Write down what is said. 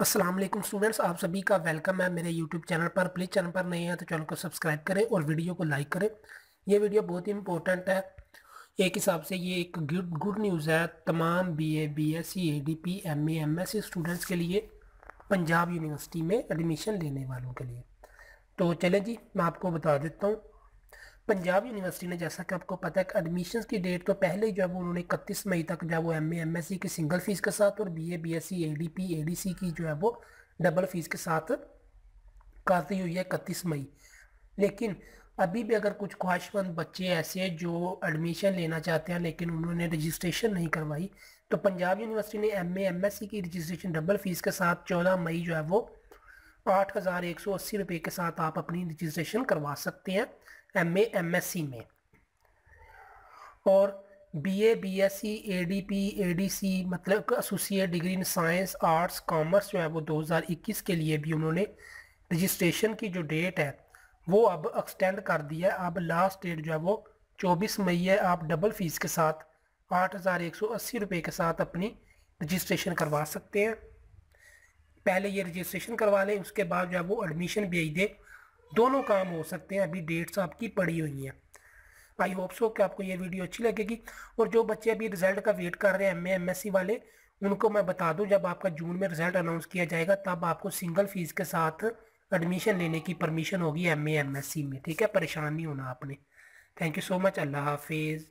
अस्सलाम वालेकुम स्टूडेंट्स, आप सभी का वेलकम है मेरे यूट्यूब चैनल पर। प्लीज़ चैनल पर नहीं है तो चैनल को सब्सक्राइब करें और वीडियो को लाइक करें। ये वीडियो बहुत ही इंपॉर्टेंट है। एक हिसाब से ये एक गुड गुड न्यूज़ है। तमाम BA BSc ADP MA MSc students के लिए पंजाब यूनिवर्सिटी में एडमिशन लेने वालों के लिए। तो चलें जी, मैं आपको बता देता हूँ। पंजाब यूनिवर्सिटी ने, जैसा कि आपको पता है कि एडमिशन्स की डेट तो पहले जो है, वो उन्होंने इकतीस मई तक जो है, वो एम एम एस सी की सिंगल फ़ीस के साथ और B A B S C A D P A D C की जो है, वो डबल फ़ीस के साथ कर दी हुई है इकतीस मई। लेकिन अभी भी अगर कुछ ख्वाहिशमंद बच्चे ऐसे हैं जो एडमिशन लेना चाहते हैं, लेकिन उन्होंने रजिस्ट्रेशन नहीं करवाई तो पंजाब यूनिवर्सिटी ने M A M S C की रजिस्ट्रेशन डबल फ़ीस के साथ चौदह मई जो है, वो आठ हज़ार एक सौ अस्सी रुपये के साथ आप अपनी रजिस्ट्रेशन करवा सकते हैं M A M S C में। और B A B S C A D P A D C मतलब associate degree in science arts commerce जो है वो 2021 के लिए भी उन्होंने रजिस्ट्रेशन की जो डेट है, वो अब एक्सटेंड कर दिया है। अब लास्ट डेट जो है वो 24 मई है। आप डबल फ़ीस के साथ आठ हज़ार एक सौ अस्सी रुपये के साथ अपनी रजिस्ट्रेशन करवा सकते हैं। पहले ये रजिस्ट्रेशन करवा लें, उसके बाद जो है वो एडमिशन भेज दें। दोनों काम हो सकते हैं, अभी डेट्स आपकी पड़ी हुई हैं। आई होप सो कि आपको ये वीडियो अच्छी लगेगी। और जो बच्चे अभी रिज़ल्ट का वेट कर रहे हैं M A M S C वाले, उनको मैं बता दूँ, जब आपका जून में रिज़ल्ट अनाउंस किया जाएगा, तब आपको सिंगल फ़ीस के साथ एडमिशन लेने की परमिशन होगी M A M S C में, ठीक है? परेशान नहीं होना आपने। थैंक यू सो मच अल्लाह हाफिज़।